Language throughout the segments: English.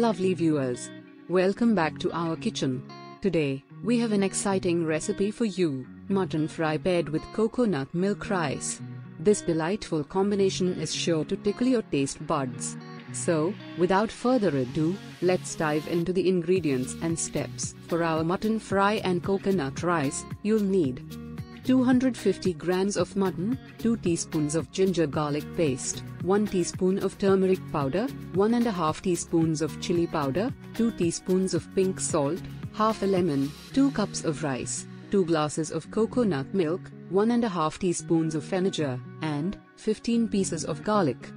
Lovely viewers, welcome back to our kitchen. Today, we have an exciting recipe for you, mutton fry paired with coconut milk rice. This delightful combination is sure to tickle your taste buds. So, without further ado, let's dive into the ingredients and steps. For our mutton fry and coconut rice, you'll need 250 grams of mutton, 2 teaspoons of ginger garlic paste, 1 teaspoon of turmeric powder, 1 and a half teaspoons of chili powder, 2 teaspoons of pink salt, half a lemon, 2 cups of rice, 2 glasses of coconut milk, 1 and a half teaspoons of fenugreek, and 15 pieces of garlic.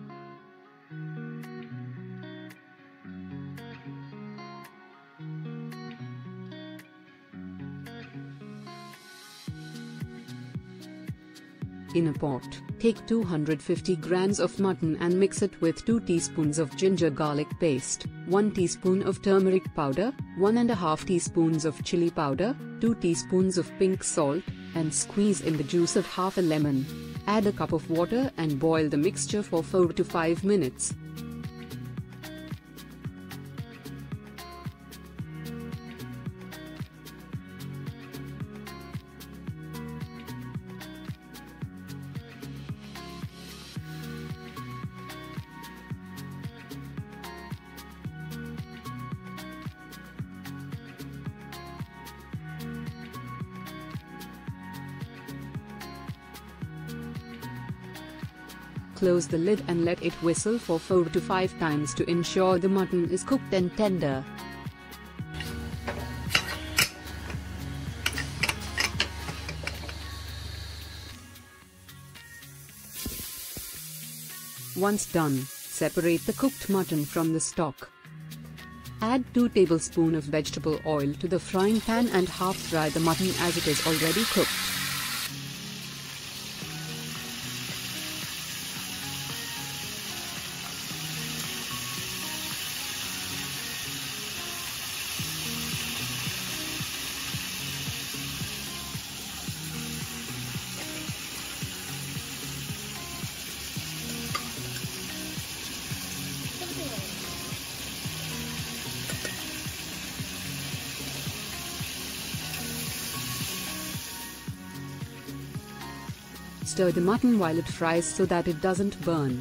In a pot, take 250 grams of mutton and mix it with 2 teaspoons of ginger garlic paste, 1 teaspoon of turmeric powder, 1 and a half teaspoons of chili powder, 2 teaspoons of pink salt, and squeeze in the juice of half a lemon. Add a cup of water and boil the mixture for 4 to 5 minutes. Close the lid and let it whistle for 4 to 5 times to ensure the mutton is cooked and tender. Once done, separate the cooked mutton from the stock. Add 2 tablespoons of vegetable oil to the frying pan and half fry the mutton as it is already cooked. Stir the mutton while it fries so that it doesn't burn.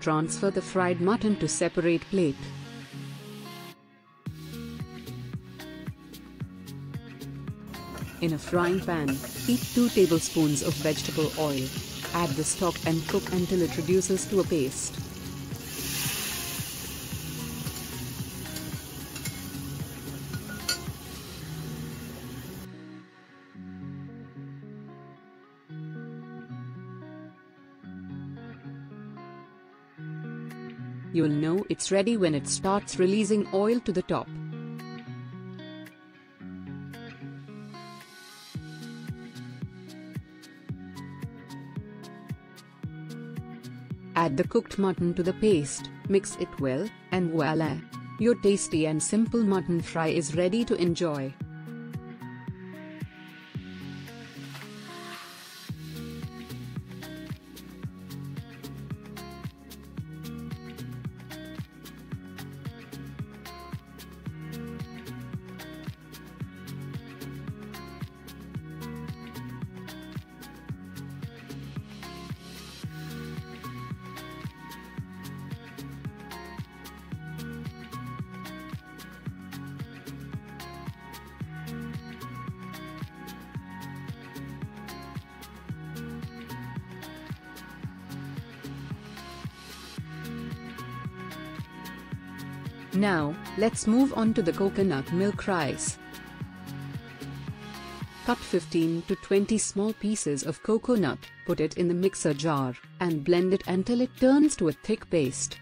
Transfer the fried mutton to separate plate. In a frying pan, heat 2 tablespoons of vegetable oil. Add the stock and cook until it reduces to a paste. You'll know it's ready when it starts releasing oil to the top. Add the cooked mutton to the paste, mix it well, and voila! Your tasty and simple mutton fry is ready to enjoy. Now, let's move on to the coconut milk rice. Cut 15 to 20 small pieces of coconut, put it in the mixer jar, and blend it until it turns to a thick paste.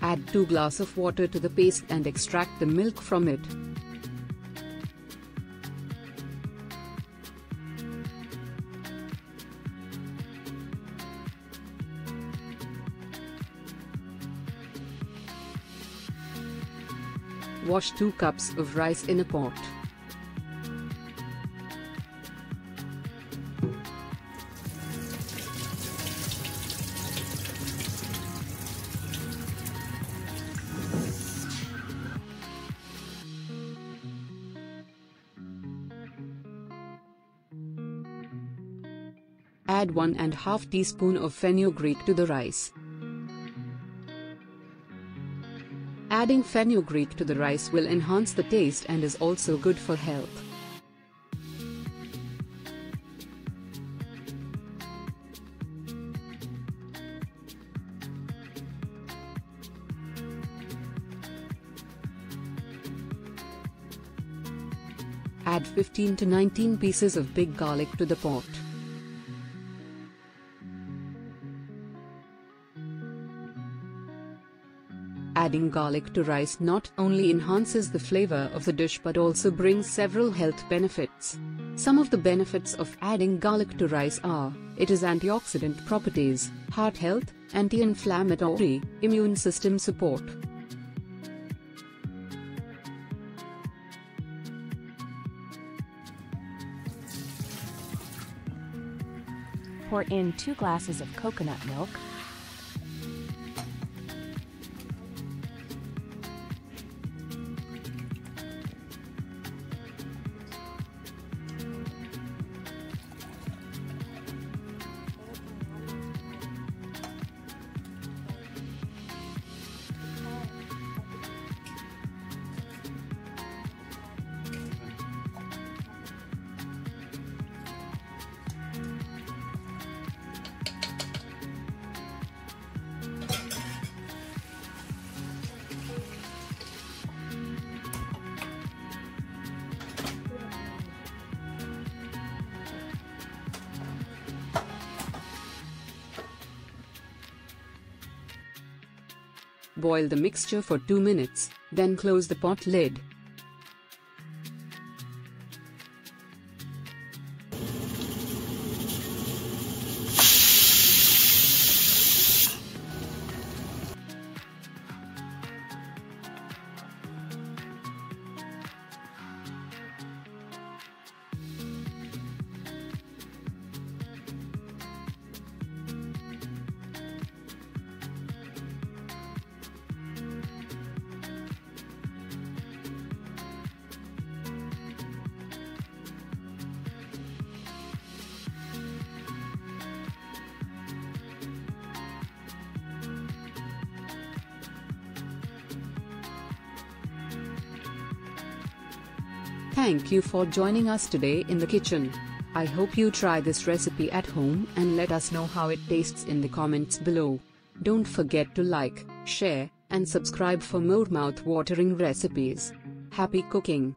Add 2 glass of water to the paste and extract the milk from it. Wash 2 cups of rice in a pot. Add 1 and half teaspoon of fenugreek to the rice. Adding fenugreek to the rice will enhance the taste and is also good for health. Add 15 to 19 pieces of big garlic to the pot. Adding garlic to rice not only enhances the flavor of the dish but also brings several health benefits. Some of the benefits of adding garlic to rice are, it has antioxidant properties, heart health, anti-inflammatory, immune system support. Pour in 2 glasses of coconut milk, Boil the mixture for 2 minutes, then close the pot lid. Thank you for joining us today in the kitchen. I hope you try this recipe at home and let us know how it tastes in the comments below. Don't forget to like, share, and subscribe for more mouth-watering recipes. Happy cooking!